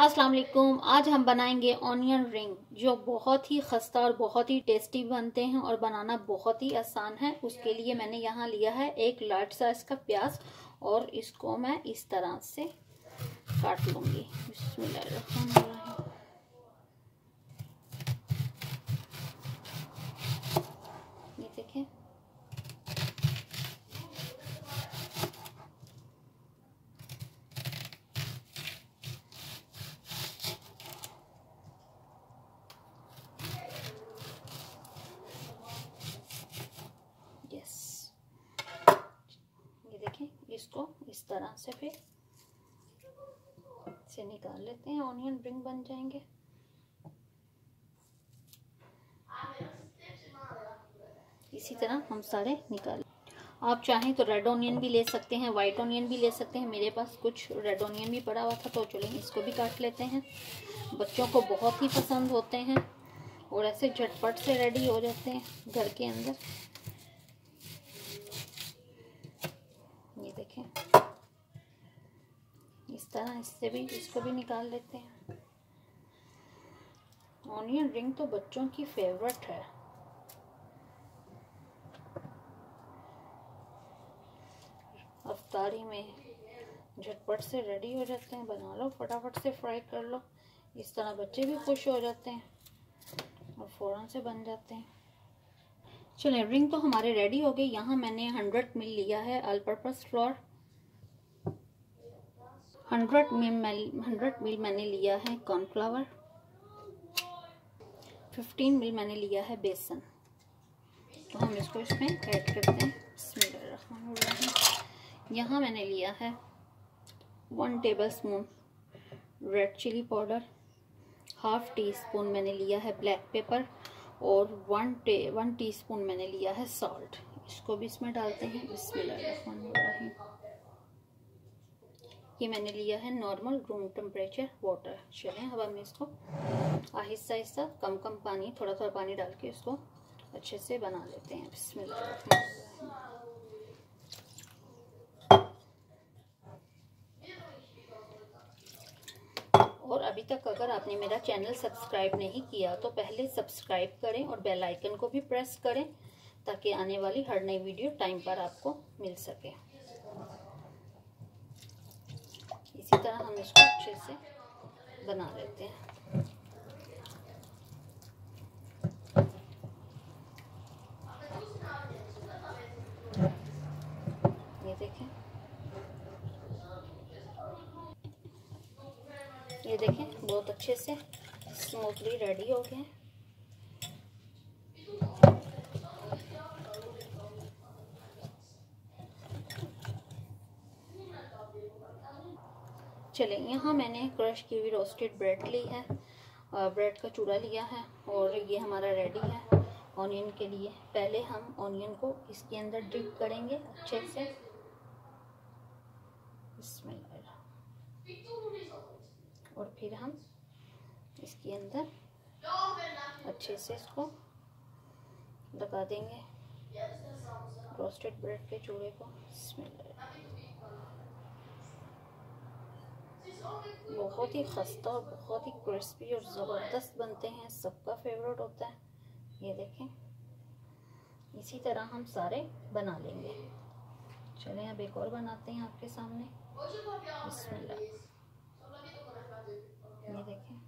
अस्सलाम वालेकुम आज हम बनाएँगे ऑनियन रिंग जो बहुत ही खस्ता और बहुत ही टेस्टी बनते हैं और बनाना बहुत ही आसान है। उसके लिए मैंने यहाँ लिया है एक लार्ज साइज़ का प्याज और इसको मैं इस तरह से काट लूँगी। बिस्मिल्लाह इसको इस तरह से फिर से निकाल लेते हैं। ऑनियन रिंग बन जाएँगे। इसी तरह हम सारे निकाल आप चाहें तो रेड ऑनियन भी ले सकते हैं वाइट ऑनियन भी ले सकते हैं। मेरे पास कुछ रेड ऑनियन भी पड़ा हुआ था तो चलें इसको भी काट लेते हैं। बच्चों को बहुत ही पसंद होते हैं और ऐसे झटपट से रेडी हो जाते हैं घर के अंदर देखें इस तरह इससे भी, इसको भी निकाल लेते हैं। ऑनियन रिंग तो बच्चों की फेवरेट है। अफ्तारी में झटपट से रेडी हो जाते हैं। बना लो, फटाफट से फ्राई कर लो। इस तरह बच्चे भी खुश हो जाते हैं और फ़ौरन से बन जाते हैं। चलें रिंग तो हमारे रेडी हो गए यहाँ मैंने हंड्रेड मिल लिया है। All purpose flour hundred mil hundred mil मैंने लिया है कॉर्नफ्लावर फिफ्टीन मिल मैंने लिया है बेसन। तो हम इसको इसमें ऐड करते हैं। यहाँ मैंने लिया है one tablespoon red chilli powder half teaspoon मैंने लिया है ब्लैक पेपर और वन टे वन टीस्पून मैंने लिया है सॉल्ट इसको भी इसमें डालते हैं। बिस्मिल्लाहिर्रहमानिर्रहीम ये मैंने लिया है नॉर्मल रूम टेम्परेचर वाटर चलें, अब हम इसको आहिस्ता आहिस्ता कम कम पानी, थोड़ा थोड़ा पानी डाल के इसको अच्छे से बना लेते हैं। बिस्मिल्लाह। और अभी तक अगर आपने मेरा चैनल सब्सक्राइब नहीं किया तो पहले सब्सक्राइब करें और बेल आइकन को भी प्रेस करें, ताकि आने वाली हर नई वीडियो टाइम पर आपको मिल सके। इसी तरह हम इसको अच्छे से बना लेते हैं। ये देखें। ये देखें, बहुत अच्छे से स्मूथली रेडी हो गए चले यहाँ मैंने क्रश की हुई रोस्टेड ब्रेड ली है ब्रेड का चूड़ा लिया है और ये हमारा रेडी है ऑनियन के लिए। पहले हम ऑनियन को इसके अंदर डिप करेंगे अच्छे से। इसमें और फिर हम इसके अंदर अच्छे से इसको लगा देंगे। रोस्टेड ब्रेड के चूड़े को। बहुत ही खस्ता और बहुत ही क्रिस्पी और ज़बरदस्त बनते हैं, सबका फेवरेट होता है। ये देखें, इसी तरह हम सारे बना लेंगे। चलें, अब एक और बनाते हैं आपके सामने। ये देखें।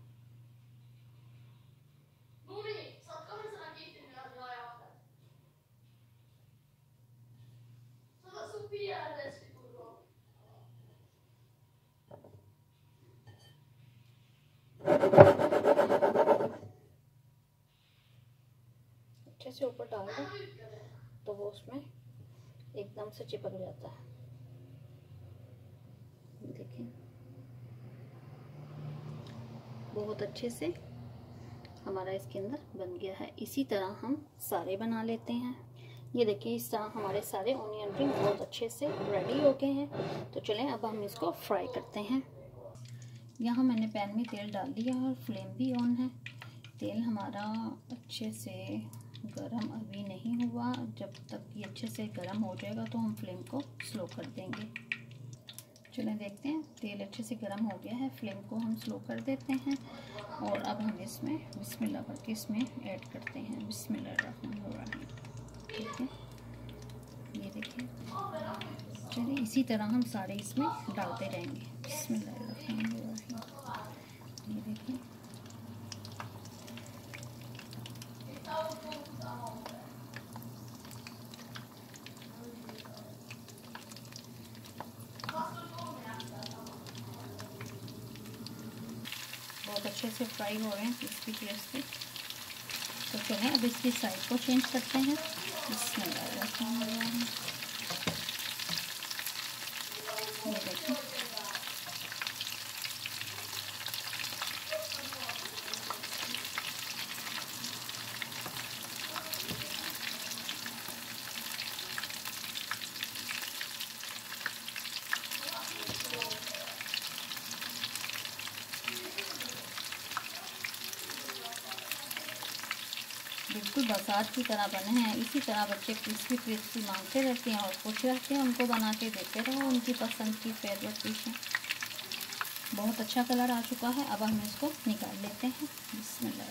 अच्छे से ऊपर डाल दो तो वो उसमें एकदम से चिपक जाता है। देखें। बहुत अच्छे से हमारा इसके अंदर बन गया है। इसी तरह हम सारे बना लेते हैं। ये देखिए, इस तरह हमारे सारे ऑनियन रिंग बहुत अच्छे से रेडी हो गए हैं। तो चलें, अब हम इसको फ्राई करते हैं। यहाँ मैंने पैन में तेल डाल दिया और फ्लेम भी ऑन है। तेल हमारा अच्छे से गरम अभी नहीं हुआ। जब तक ये अच्छे से गरम हो जाएगा तो हम फ्लेम को स्लो कर देंगे। चलें देखते हैं। तेल अच्छे से गर्म हो गया है। फ्लेम को हम स्लो कर देते हैं और अब हम इसमें बिस्मिल्लाह करके इसमें ऐड करते हैं। बिस्मिल्लाह ठीक है। ये देखिए। चलिए इसी तरह हम सारे इसमें डालते रहेंगे। बिस्मिल्लाह बहुत अच्छे से फ्राई हो रहे हैं क्रिस्पी क्रिस्पी तो चलें, अब इसकी साइड को चेंज करते हैं। इसमें ये देखें बिल्कुल बरसात की तरह बने हैं। इसी तरह बच्चे क्रिस्पी क्रिस्पी मांगते रहते हैं और खुश रहते हैं। उनको बना के देते रहो उनकी पसंद की फेवरेट डिश है। बहुत अच्छा कलर आ चुका है। अब हम इसको निकाल लेते हैं। बिस्मिल्लाह।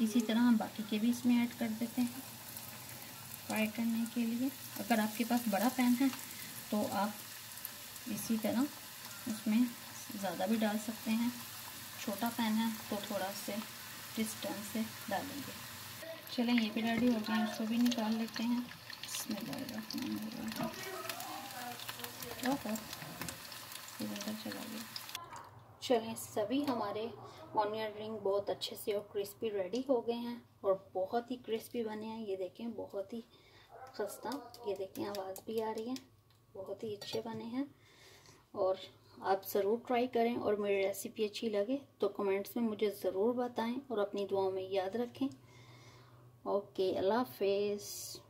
इसी तरह हम बाकी के भी इसमें ऐड कर देते हैं। फ्राई करने के लिए। अगर आपके पास बड़ा पैन है तो आप इसी तरह उसमें ज़्यादा भी डाल सकते हैं। छोटा पैन है तो थोड़ा से डिस्टेंस से डालेंगे। चलें, ये भी रेडी हो गए इसको भी निकाल लेते हैं। इसमें चला गया। चलें सभी हमारे ऑनियन रिंग बहुत अच्छे से और क्रिस्पी रेडी हो गए हैं और बहुत ही क्रिस्पी बने हैं। ये देखें, बहुत ही खस्ता ये देखें, आवाज़ भी आ रही है। बहुत ही अच्छे बने हैं। और आप ज़रूर ट्राई करें और मेरी रेसिपी अच्छी लगे तो कमेंट्स में मुझे ज़रूर बताएँ और अपनी दुआओं में याद रखें। ओके अल्लाह हाफिज़।